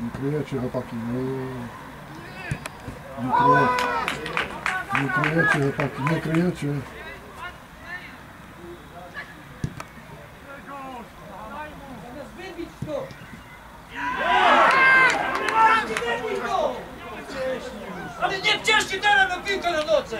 Nie kryjecie chłopaki, nie. Nie kryjecie. Nie kryjecie chłopaki, nie kryjecie. Ale nie wciążcie teraz no, na piłkę na nocy!